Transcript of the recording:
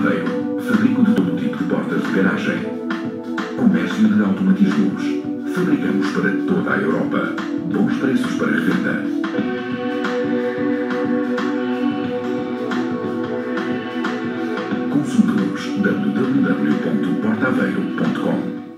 Aveiro. Fabrico de todo tipo de portas de garagem. Comércio de automatismos. Fabricamos para toda a Europa. Bons preços para revenda. Consulte-nos www.portaveiro.com